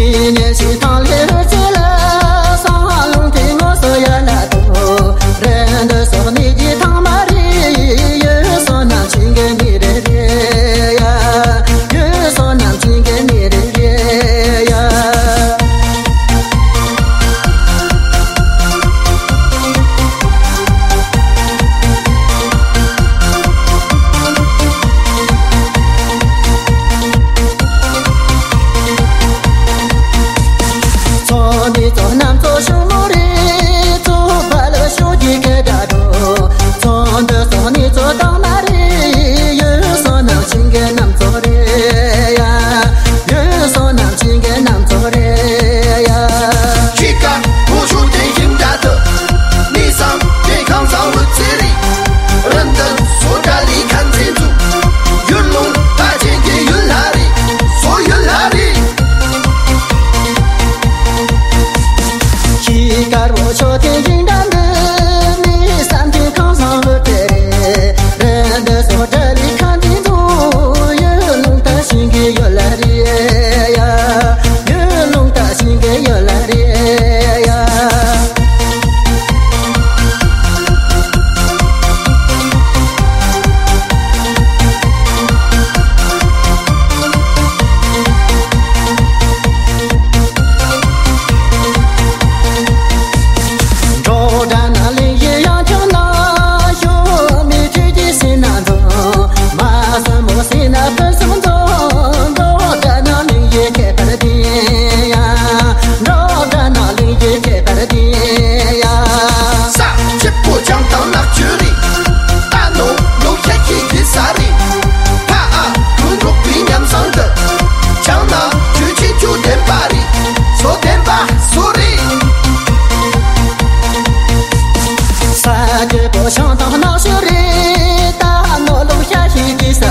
ah a 季